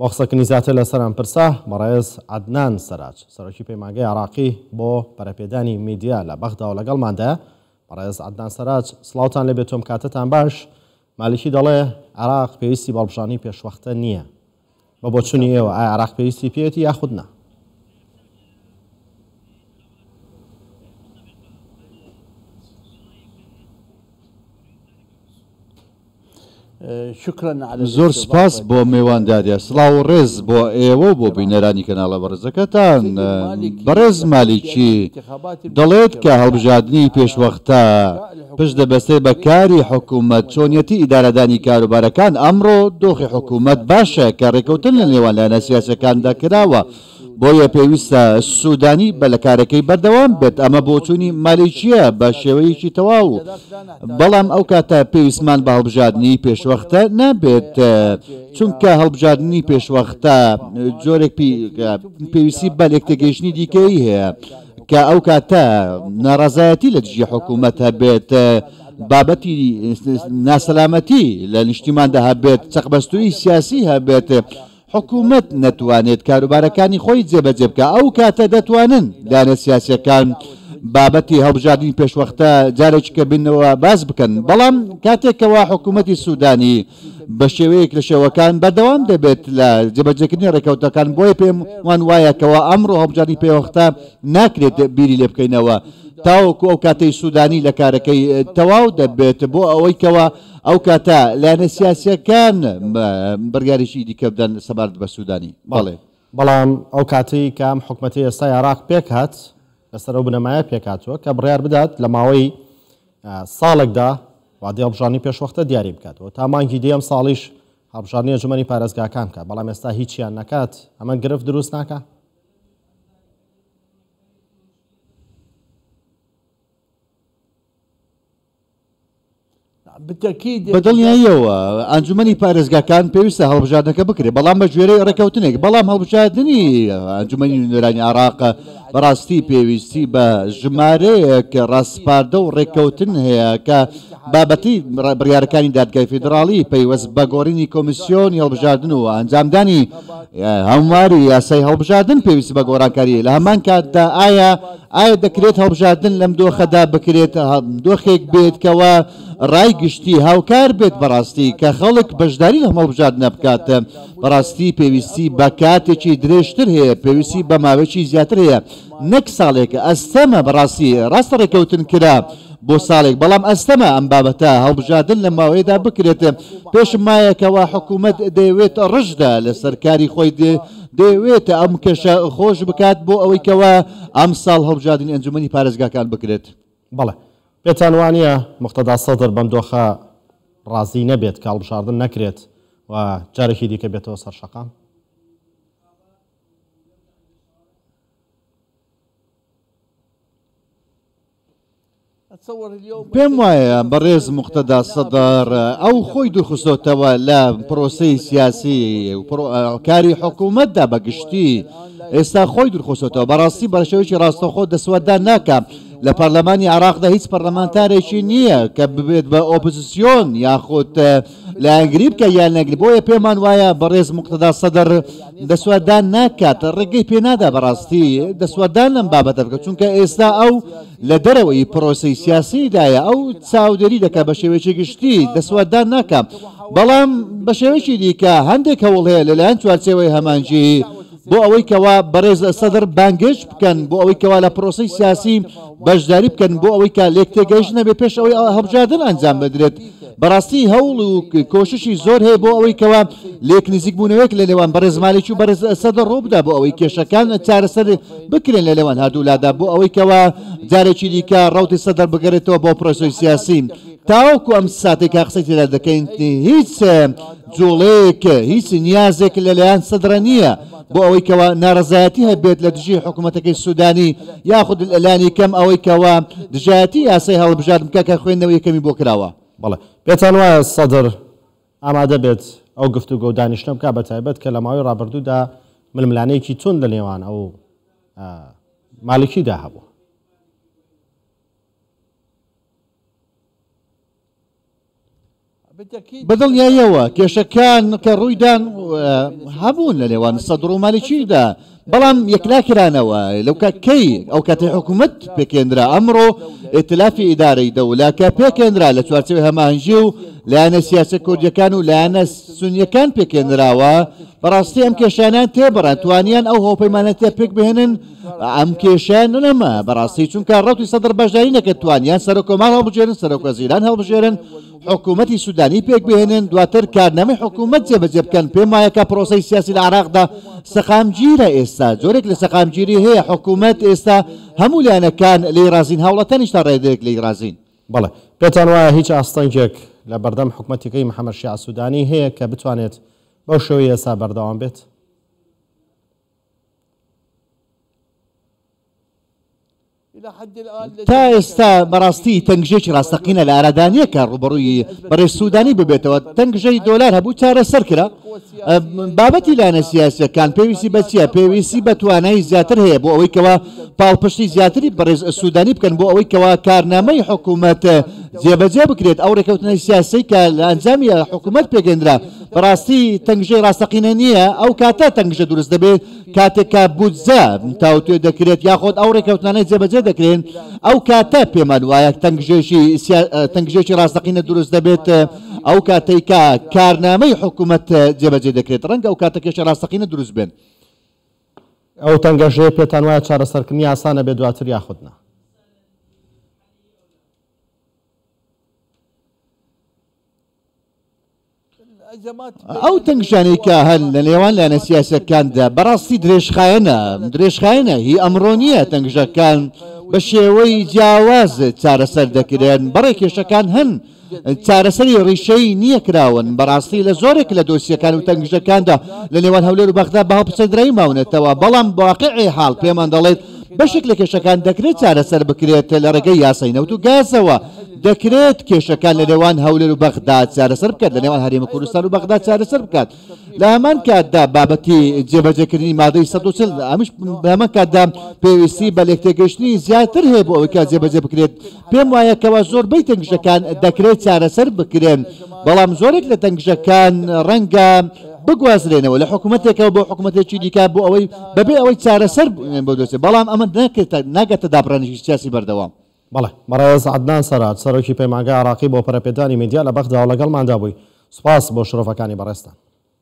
بۆقسەکنی زیاتر لەسەر ئەم پرسە، بەڕێز عەدنان سەراج، سەرۆکی پەیمانگەی عێراقی بۆ پەرەپێدانی میدیا لە بەغداوە لەگەڵماندایە. بەڕێز عەدنان سەراج، سڵاوتان لێبێتوم کاتتان باش. مالکی دەڵێ، عێراق پێویستی بەڵبژاردنی پێشوەختە نییە. بە بۆچونی ئێوە، ئایا عێراق پێویستی پێیەتی یاخود نا؟ زۆر سپاس بۆ مێوانداریە سڵاو و ڕێز بۆ ئێوە و بۆ بینەرانی کەناڵە بەڕێزەکەتان بەڕێز مالیکی دەڵێت کە هەڵبژاردنی پێشوەختە پشت دەبەستێت بە کاری حکوومەت چۆنیەتی ئیدارەدانی کاروبارەکان ئەمڕۆ دۆخی حکوومەت باشە کە ڕێکەوتن لە نێوان لایەنە سیاسەکاندا کراوە بۆیە پێویستە سوودانی بە لە کارەکەی بەردەوام بێت ئەمە بۆچوونی مالیکییە بە شێوەیەکی تەواو بەڵام ئەو کاتە پێویستمان بە هەڵبژاردنی پێشوەختە نابێت چونکە هەڵبژاردنی پێشوەختە جۆرێک پێویستی بە لێکتێگەیشتنی دیکەی هەیە کە ئەو کاتە ناڕازایەتی لە دژی حکوومەت هەبێت بابەتی ناسەلامەتی لە نیشتیماندا هەبێت چەقبەستوی سیاسی هەبێت حکومەت نەتوانێت کاروبارەکانی خۆی جێبەجێ بکا ئەو کاتە دەتوانن لایەنە سیاسیەکان بابەتی هەڵبژاردنی پێشوەختە جارێکی کە بینەوە باس بکەن بەڵام کاتێکەوە حکوومەتی سوودانی بە شێوەیەک لە شێوەکان بەردەوام دەبێت لە جێبەجێکردنی ڕێکەوتەکان بۆیە پێم وان وایەکەوە ئەمڕۆ هەڵبژاردنی پێوەختە ناکرێت بیری لێ بکەینەوە تاوەکو ئەو کاتەی سوودانی لە کارەکەی تەواو دەبێت بۆ ئەوەیکەوە ئەو کاتە لایەنە سیاسیەکان بڕیاریی دیکە بدەن سەبارەت بە سوودانی بەڵێ. بەڵام ئەو کاتەی کە ئەم حکومەتەی ئێستای عێراق پێکهات لەسەر ئەو بنەمایە پێکهاتووە کە بڕیار بدات لە ماوەی ساڵێکدا وادەی هەڵبژاردنی پێشوەختە دیاری بکاتەوە تا مانگی دێ ئەم ساڵیش هەڵبژاردنی ئەنجومەنی پارێزگاکان بکات بەڵام ئێستا هیچیان نەکات ئەمە گرفت دروست ناکات بە دڵنیاییەوە ئەنجومەنی پارێزگاکان پێویستە هەڵبژاردنەکە بکرێت بەڵام بە گوێرەی ڕێککەوتنێک بەڵام هەڵبژاردننی ئەنجومەنی نوێرانی عراق بەڕاستی پێویستی بە ژمارەیەک ڕاستپاردە و ڕێککەوتن هەیە کە بابەتی بڕیارەکانی دادگای فیدراڵی پەیوەست بە گۆڕینی کۆمیسیۆن هەڵبژاردن و ئەنجامدانی هەمواری یاسای هەڵبژاردن پێویستی بە گۆڕانکاریە لە هەمان کاتدا ئایا ئایا دەکرێت هەڵبژاردن لەم دۆخەدا بکرێت دۆخێک بێت کەەوە ڕای گشتی هاوکار بێت بەڕاستی کە خەڵک بەشداری لە هەڵبژارد نەبکات بەڕاستی پێویستی بە کاتێکی درێژتر هەیە پێویستی بە ماوەێکی زیاتر هەیە نەک ساڵێک ئەستەمە بەڕاستی ڕاستە ڕێکەوتن کرا بۆ ساڵێک بەڵام ئەستەمە ئەم بابەتە هەڵبژاردن لە ماوەیەدا بکرێت پێشم مایەکەوە حکوومەت دەیەوێت ڕژدا لەسەر کاری خۆی دەیەوێت ئەم کەشە خۆش بکات بۆ ئەوەی کەوا ئەم ساڵ هەڵبژاردنی ئەنجومەنی پارێزگاکان بکرێت. بەڵێ پێتان وانیە موقتەدا سەدر بەم دۆخە ڕازی نەبێت کە هەڵبژاردن نەکرێت و جارێکی دیکە بێتەوە سەر شەقام؟ پێم وایە بەڕێز موقتەدا سەدر ئەو خۆی دورخستۆتەوە لە پرۆسەی سیاسی کاری حکوومەتدا بە گشتی ئێستا خۆی دورخۆسۆتەوە بەڕاستی بەشێوکی ڕاستەخۆ دەسوەردان ناکە لە پەرلەمانی عراقدا هیچ پەرلەمانتارێکی نییە کە ببێت بە ئۆپزسیۆن یاخود لایەنگری بکە یان نەگری بۆیە پێمان وایە بەڕێز مقتدا سەدەر دەسوەدان ناکات ڕێگەی پێنادا بەڕاستی دەسوەدان لەم بابەتە بکە چونکە ئێستا ئەو لە دەرەوەی پرۆسی سیاسیدایە ئەو چاودێری دەکە بە شێوەیەکی گشتی دەسوەدان ناکە بەڵام بە شێوەیەکی دیکە هەندێک هەوڵ هەیە لەلایەن چوارچەوەی هەمانجی بۆ ئەوەی کەوا بەڕێز سەدر بانگێشت بکەن بۆ ئەوەی کەوا لە پرۆسەی سیاسی بەشداری بکەن بۆ ئەوەی کە لێک تێگەیشت نەبێ پێش ئەوەی هەڵبژاردن ئەنجام بدرێت بەڕاستی هەوڵ و کۆششی زۆر هەیە بۆ ئەوەی کەوا لێک نزیک بوونەوەیەک لە نێوان بەڕێز مالێکی و بەرز سەدە ڕووبدا بۆ ئەوەی کێشەکان چارەسەر بکرێن لە لێوان هەردوولادا بۆ ئەوەی کەوا جارێکی دیکە ڕوتی سەدەر بگەرێتەوە بۆ پرۆسەی سیاسی تاوەکو ئەم ساتێکا قسەی تێدا دەکەین هیچ جوڵەیەک هیچ نیازێک لەلایەن سەدرە نییە بۆ ئەوەی کەوا نارەزایەتی هەبێت لە دژی حکوومەتەکەی سوودانی یاخود لەلانی کەم ئەوەی کەوا دژایەتی یاسای هەڵبژارد بکە کە خوێندنەوە یەکەمی بۆ کراوە. بەڵێ پێتان وایە سەدر ئامادە بێت ئەو گفتوگۆ و دانیشتنە بکات بە تایبەت کە لە ماوەی ڕابردوودا ململانێیەکی توند لە نێوان ئەو مالکیدا هەبوو؟ بە دڵنیاییەوە کێشەکان کە ڕوویدان هەبوون لە نێوان سەدڕ و مالیکیدا بەڵام یەکلا کرانەوە لەو کات کەی ئەو کاتی حکوومەت پێکێنرا ئەمڕۆ ئێتلافی ئیدارەی دەولا کە پێکێنرا لە چوارچێوی هەماهەنگی و لایەنە سیاسە کوردیەکان و لایەنە سونیەکان پێکێنراوە بەڕاستی ئەم کێشانیان تێبڕان توانیان ئەو هۆپەیمانەتە پێک بهێنن ئەم کێشەیان نەما بەڕاستی چونکە ڕەوتی سەدر بەشداری نەکرد توانیان سەرۆکۆمار هەڵبژێرن سەرۆکوەزیران هەڵبژێرن حکوومەتی سوودانی پێک بهێنن دواتر کارنامەی حکوومەت جێبەجێ بکەن پێم وایە کە پرۆسەی سیاسی لە عراقدا سەقامگیرە ئێستا جۆرێک لە سەقامگیری هەیە حکوومەت ئێستا هەموو لایەنەکان لێی رازین هاوڵاتیانیش تا ڕێدێک لێی رازین بەڵێ پێتان وایە هیچ ئاستەنگێک لە بەردەم حکوومەتەکەی محەممەد شیع سوودانی هەیە کە بتوانێت بەو شێوەی ئێستا بەردەوام بێت تا ئێستا بەڕاستی تەنگژێکی ڕاستەقینە لە ئارادا نییە کە ڕوبەڕووی بەڕێ سوودانی ببێتەوە تەنگژەی دۆلار هەبوو چارە سەر کرا بابەتی لایەنە سیاسەکان پێویستی بەچیە پێویستی بە توانای زیاتر هەیە بۆ ئەوەی کەەوە پاڵپشتی زیاتری بەڕێز سوودانی بکەن بۆ ئەوەی کەەوە کارنامەی حکوومەت جێبەجێ بکرێت ئەو ڕێکەوتنی سیاسی کە لە ئەنجامی حکوومەت پێگەندرا بەڕاستی تەنگژەی ڕاستەقینە نییە ئەو کاتە تەنگژە دروست دەبێت کاتێک کا بودزە تاوتوێ دەکرێت یاخۆت ئەو ڕێکەوتنانەی جێبەجێ دەکرێن ئەو کاتە پێمان وایە تەنگژێشی تەنگژێکی ڕاستەقینە دروست دەبێت ئەو کاتێک کا کارنامەی حکوومەت جێبەجێ دەکرێت ڕەنگە ئەو کاتە کێشە ڕاستەقینە دروست بێن ئەو تەنگەژەیە پێتان وایە چارەسەرکردنی ئاسانە بێ دواتر یاخودنا ئەو تەنگژانەی کە هەن لە نێوان لایەنە سیاسەکاندا بەڕاستی درێژخایەنە درێژخایەنە هی ئەمڕۆ نییە تەنگژەکان بە شێوەی جیاواز چارەسەر دەکرێن بەڕێ کێشەکان هەن چارەسەری ڕیشەی نییە کراون بەڕاستی لە زۆرێک لە دۆسیەکان و تەنگژەکاندا لە نێوان هەولێر و بەغدا بەهاو پچەدرای ماونەتەوە بەڵام باقعی حاڵ پێمان دەڵێت بەشێک لە کێشەکان دەکرێت چارەسەر بکرێت لە ڕێگەی یاسای نەوت و گازەوە دەکرێت کێشەکان لە نێوان هەولێر و بەغدا چارەسەر بکات لە نێوان هەرێمی کوردستان و بەغدا چارەسەر بکات لە هەمان کاتدا بابەتی جێبەجێکردنی مادەی 140 ئەمش لە هەمان کاتدا پێویستی بە لێکتێگەشتنی زیاتر هەیە بۆ ئەوەی کە جێبەجێ بکرێت پێم وایە کەوا زۆربەی تەنگژەکان دەکرێت چارەسەر بکرێن بەڵام زۆرێک لە تەنگژەکان ڕەنگە بگوازرێنەوە لە حکوومەتێکەوە بۆ حکوومەتێکی دیکە بۆ ئەوەی بەبێ ئەوەی چارەسەر بۆ دۆسێ بەڵام ئەمە ناکرێت ناگەتە دابڕانیشی سیاسی بەردەوام بەڵێ. بەڕێز عەدنان سەرات، سەرۆکی پەیمانگای عێراقی بۆ پەرەپێدانی میدیا لە بەغداوە لەگەڵماندا بووی. سوپاس بۆ شرۆڤەکانی بەڕێزتان.